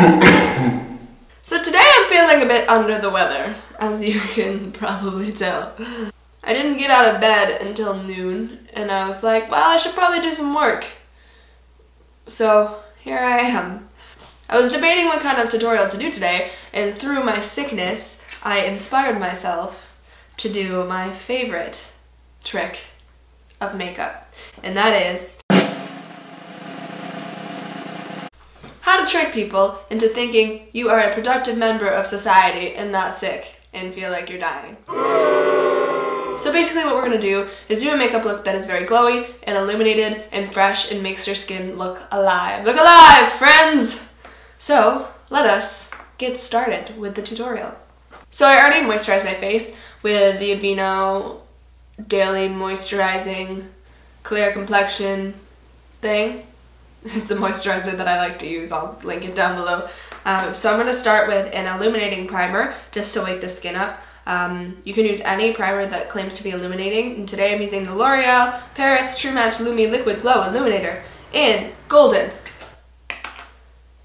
so today I'm feeling a bit under the weather, as you can probably tell. I didn't get out of bed until noon, and I was like, well, I should probably do some work. So here I am. I was debating what kind of tutorial to do today, and through my sickness, I inspired myself to do my favorite trick of makeup, and that is how to trick people into thinking you are a productive member of society and not sick and feel like you're dying. So basically what we're going to do is do a makeup look that is very glowy and illuminated and fresh and makes your skin look alive. Look alive, friends! So let us get started with the tutorial. So I already moisturized my face with the Aveeno Daily Moisturizing Clear Complexion thing. It's a moisturizer that I like to use. I'll link it down below. Um, so I'm going to start with an illuminating primer just to wake the skin up. Um, you can use any primer that claims to be illuminating. And today I'm using the L'Oreal Paris True Match Lumi Liquid Glow Illuminator in Golden.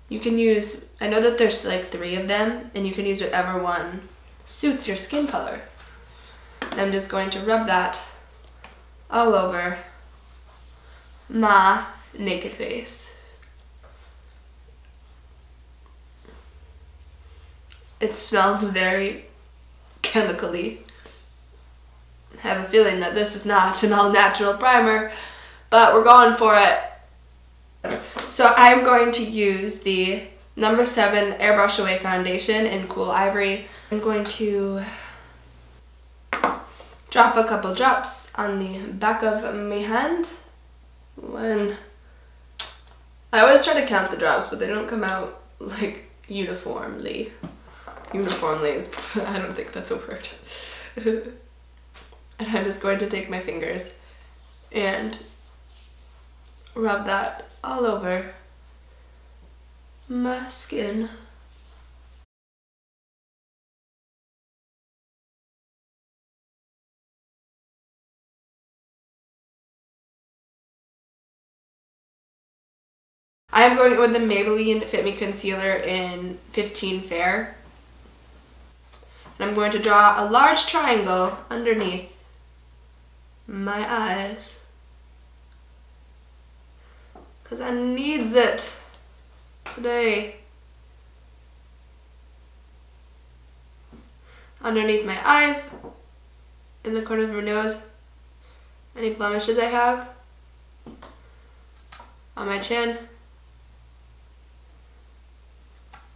You can use, I know that there's like three of them, and you can use whatever one suits your skin color. And I'm just going to rub that all over my naked face. It smells very chemically. I have a feeling that this is not an all-natural primer, but we're going for it. So I'm going to use the number 7 Airbrush Away Foundation in Cool Ivory. I'm going to drop a couple drops on the back of my hand. When I always try to count the drops, but they don't come out like uniformly uniformly is, I don't think that's a word. and I'm just going to take my fingers and rub that all over my skin. I'm going with the Maybelline Fit Me Concealer in 15 Fair. And I'm going to draw a large triangle underneath my eyes. Because I needs it today. Underneath my eyes, in the corner of my nose, any blemishes I have, on my chin,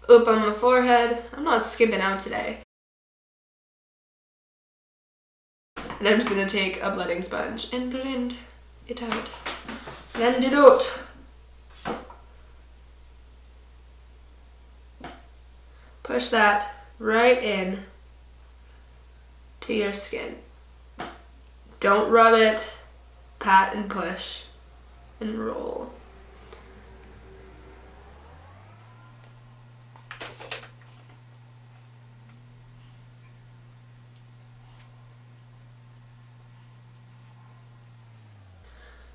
up on my forehead. I'm not skipping out today. And I'm just gonna take a blending sponge and blend it out. Blend it out. Push that right in to your skin. Don't rub it, pat and push and roll.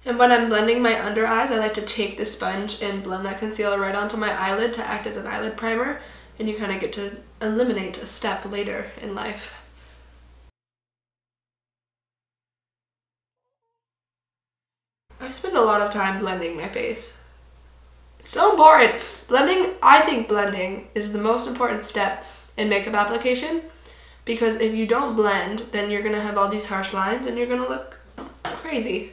And when I'm blending my under eyes, I like to take the sponge and blend that concealer right onto my eyelid to act as an eyelid primer. And you kind of get to eliminate a step later in life. I spend a lot of time blending my face. so important. Blending, I think blending is the most important step in makeup application because if you don't blend, then you're to have all these harsh lines and you're to look crazy.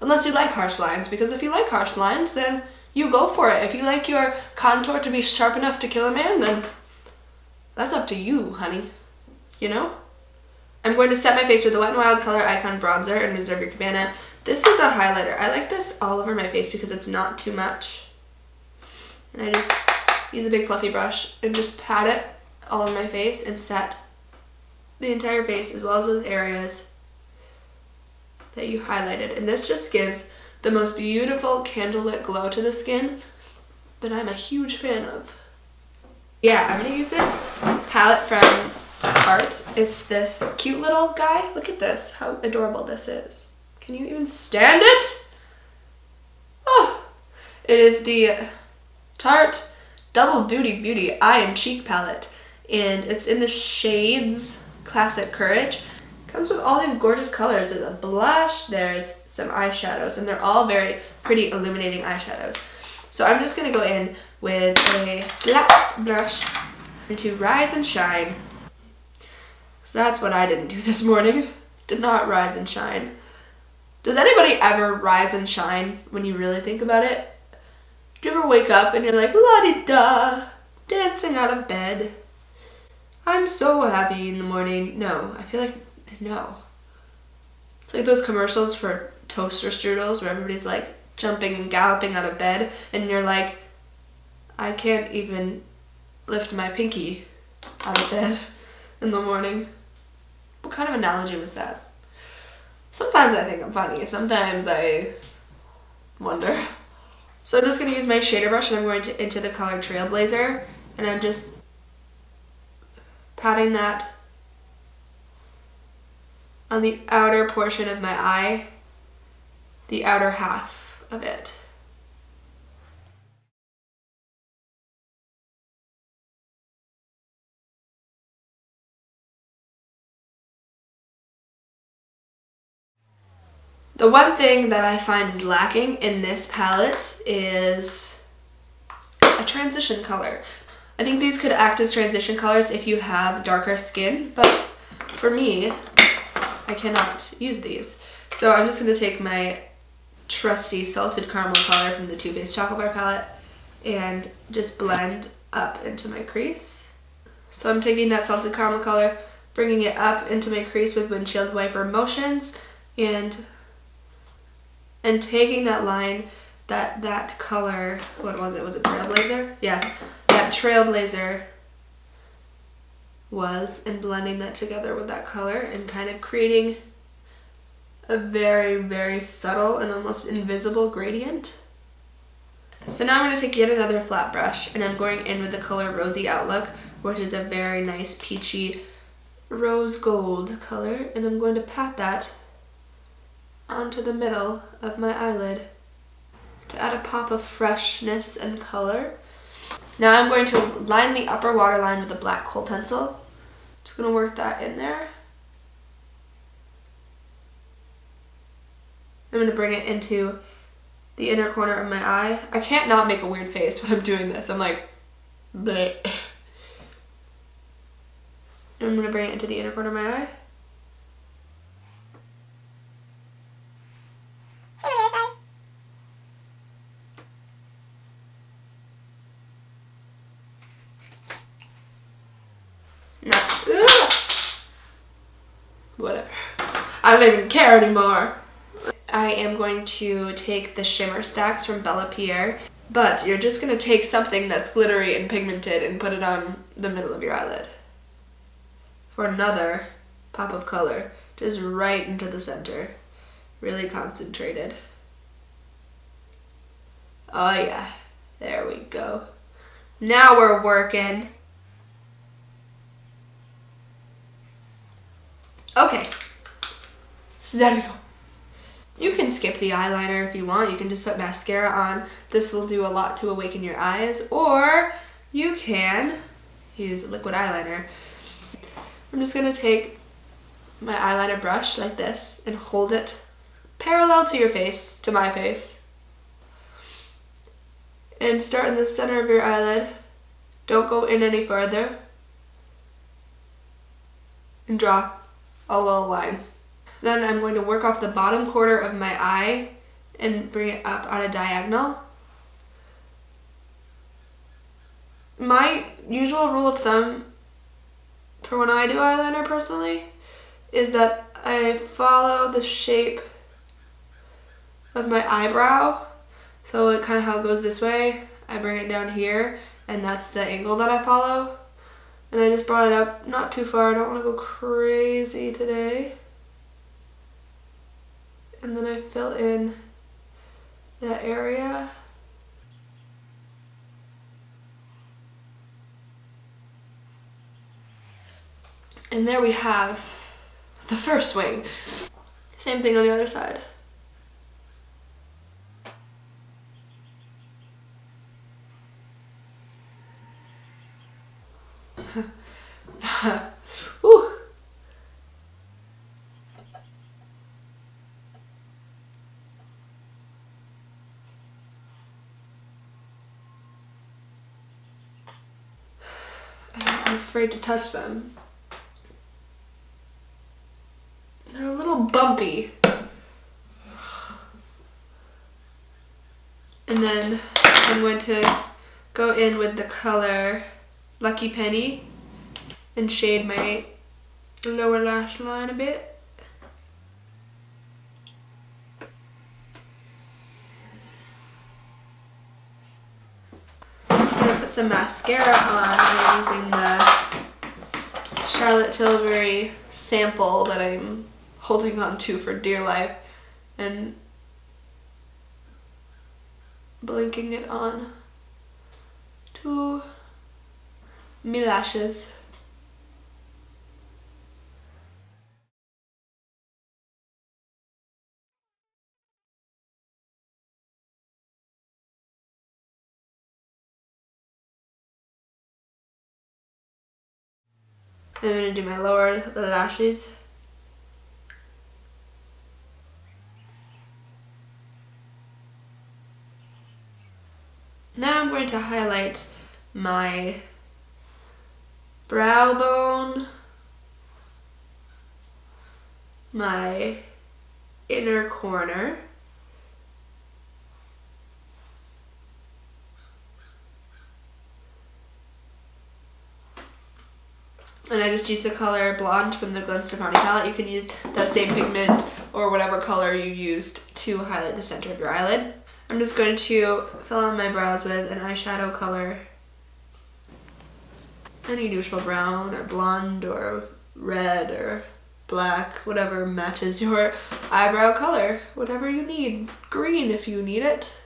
Unless you like harsh lines, because if you like harsh lines, then you go for it. If you like your contour to be sharp enough to kill a man, then that's up to you, honey. You know? I'm going to set my face with the Wet n Wild Color Icon Bronzer in Reserve Your Cabana. This is a highlighter. I like this all over my face because it's not too much. And I just use a big fluffy brush and just pat it all over my face and set the entire face as well as those areas that you highlighted. And this just gives the most beautiful candlelit glow to the skin that I'm a huge fan of. Yeah, I'm gonna use this palette from Tarte. It's this cute little guy. Look at this, how adorable this is. Can you even stand it? Oh, it is the Tarte Double Duty Beauty Eye and Cheek Palette. And it's in the shades Classic Courage. Comes with all these gorgeous colors. There's a blush, there's some eyeshadows, and they're all very pretty illuminating eyeshadows. So I'm just gonna go in with a flat brush into Rise and Shine. So that's what I didn't do this morning. Did not rise and shine. Does anybody ever rise and shine when you really think about it? Do you ever wake up and you're like, la-di-da, dancing out of bed? I'm so happy in the morning. No, I feel like, no. It's like those commercials for toaster strudels where everybody's like jumping and galloping out of bed and you're like, I can't even lift my pinky out of bed in the morning. What kind of analogy was that? Sometimes I think I'm funny, sometimes I wonder. So I'm just going to use my shader brush and I'm going to into the color Trailblazer and I'm just patting that on the outer portion of my eye, the outer half of it. The one thing that I find is lacking in this palette is a transition color. I think these could act as transition colors if you have darker skin, but for me, I cannot use these. So I'm just going to take my trusty salted caramel color from the Too Faced Chocolate Bar palette and just blend up into my crease. So I'm taking that salted caramel color, bringing it up into my crease with windshield wiper motions and and taking that line that that color what was it was it trailblazer yes that trailblazer was and blending that together with that color and kind of creating a very very subtle and almost invisible gradient so now I'm going to take yet another flat brush and I'm going in with the color Rosy Outlook which is a very nice peachy rose gold color and I'm going to pat that onto the middle of my eyelid to add a pop of freshness and color. Now I'm going to line the upper waterline with a black kohl pencil. Just to work that in there. I'm to bring it into the inner corner of my eye. I can't not make a weird face when I'm doing this. I'm like, bleh. I'm to bring it into the inner corner of my eye. Whatever. I don't even care anymore. I am going to take the shimmer stacks from Bella Pierre, but you're just going to take something that's glittery and pigmented and put it on the middle of your eyelid. For another pop of color, just right into the center. Really concentrated. Oh yeah, there we go. Now we're working. Okay, go. You can skip the eyeliner if you want. You can just put mascara on. This will do a lot to awaken your eyes. Or you can use liquid eyeliner. I'm just going to take my eyeliner brush like this and hold it parallel to your face, to my face. And start in the center of your eyelid. Don't go in any further. And draw a little line. Then I'm going to work off the bottom corner of my eye and bring it up on a diagonal. My usual rule of thumb for when I do eyeliner personally is that I follow the shape of my eyebrow. So it kind of how it goes this way, I bring it down here and that's the angle that I follow. And I just brought it up not too far. I don't want to go crazy today. And then I fill in that area. And there we have the first wing. Same thing on the other side. I'm afraid to touch them. They're a little bumpy. And then I'm going to go in with the color Lucky Penny and shade my lower lash line a bit. I'm gonna put some mascara on. Using the Charlotte Tilbury sample that I'm holding on to for dear life and blinking it on to me lashes. I'm gonna do my lower lashes. Now I'm going to highlight my brow bone, my inner corner, and I just use the color Blonde from the Gwen Stefani palette. You can use that same pigment or whatever color you used to highlight the center of your eyelid. I'm just going to fill in my brows with an eyeshadow color. Any neutral brown or blonde or red or black, whatever matches your eyebrow color, whatever you need. Green if you need it.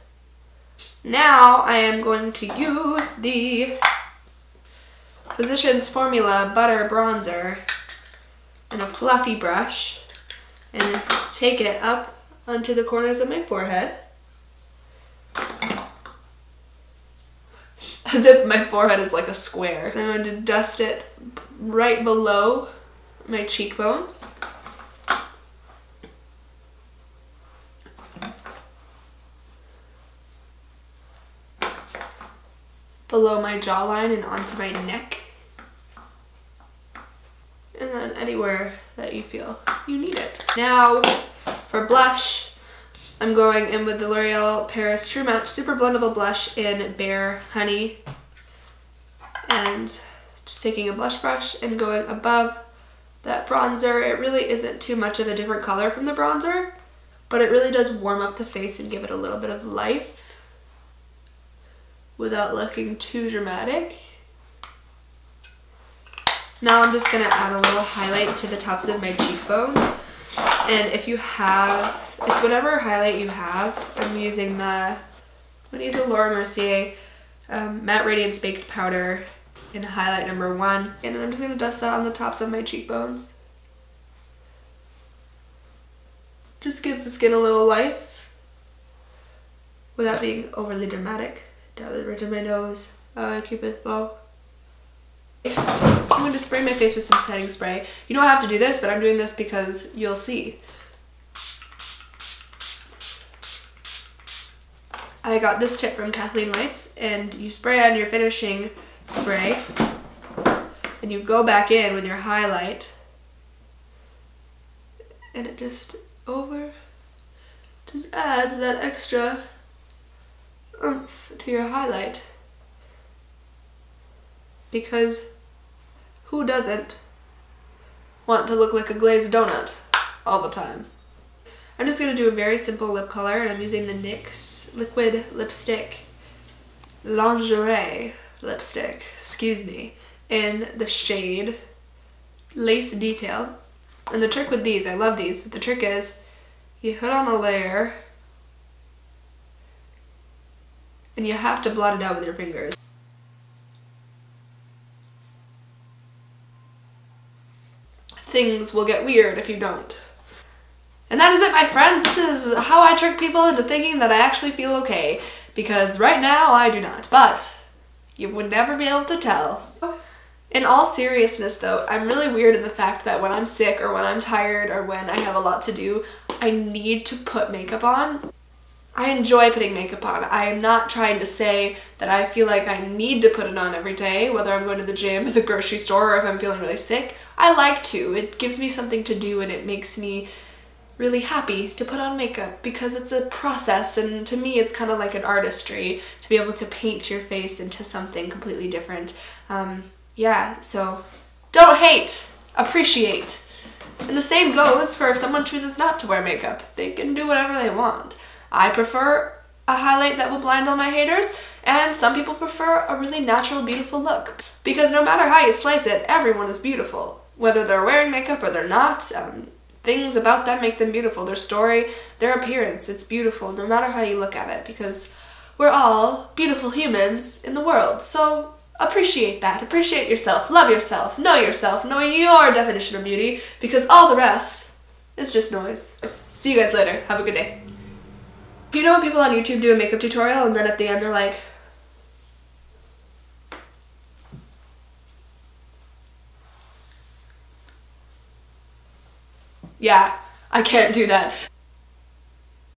Now I am going to use the Physicians Formula Butter Bronzer in a fluffy brush and take it up onto the corners of my forehead. As if my forehead is like a square. I'm going to dust it right below my cheekbones. Below my jawline and onto my neck. And then anywhere that you feel you need it. Now for blush, I'm going in with the L'Oreal Paris True Match Super Blendable Blush in Bare Honey. And just taking a blush brush and going above that bronzer. It really isn't too much of a different color from the bronzer, but it really does warm up the face and give it a little bit of life without looking too dramatic. Now I'm just going to add a little highlight to the tops of my cheekbones. And if you have, it's whatever highlight you have. I'm using the, I'm to use a Laura Mercier um, Matte Radiance Baked Powder in highlight number one. And I'm just going to dust that on the tops of my cheekbones. Just gives the skin a little life without being overly dramatic. Down the ridge of my nose, uh, cupid's bow. I'm going to spray my face with some setting spray. You don't have to do this, but I'm doing this because you'll see. I got this tip from Kathleen Lights, and you spray on your finishing spray, and you go back in with your highlight, and it just over, just adds that extra oomph to your highlight. Because who doesn't want to look like a glazed donut all the time? I'm just going to do a very simple lip color and I'm using the NYX Liquid Lipstick Lingerie Lipstick, excuse me, in the shade Lace Detail. And the trick with these, I love these, but the trick is you put on a layer and you have to blot it out with your fingers. Things will get weird if you don't. And that is it, my friends. This is how I trick people into thinking that I actually feel okay. Because right now, I do not. But you would never be able to tell. In all seriousness, though, I'm really weird in the fact that when I'm sick or when I'm tired or when I have a lot to do, I need to put makeup on. I enjoy putting makeup on. I am not trying to say that I feel like I need to put it on every day, whether I'm going to the gym or the grocery store or if I'm feeling really sick. I like to. It gives me something to do and it makes me really happy to put on makeup because it's a process and to me it's kind of like an artistry to be able to paint your face into something completely different. Um, yeah, so don't hate, appreciate. And the same goes for if someone chooses not to wear makeup. They can do whatever they want. I prefer a highlight that will blind all my haters, and some people prefer a really natural, beautiful look. Because no matter how you slice it, everyone is beautiful. Whether they're wearing makeup or they're not, um, things about them make them beautiful. Their story, their appearance, it's beautiful no matter how you look at it because we're all beautiful humans in the world. So appreciate that. Appreciate yourself. Love yourself. Know yourself. Know your definition of beauty because all the rest is just noise. See you guys later. Have a good day. You know people on YouTube do a makeup tutorial and then at the end they're like, yeah, I can't do that.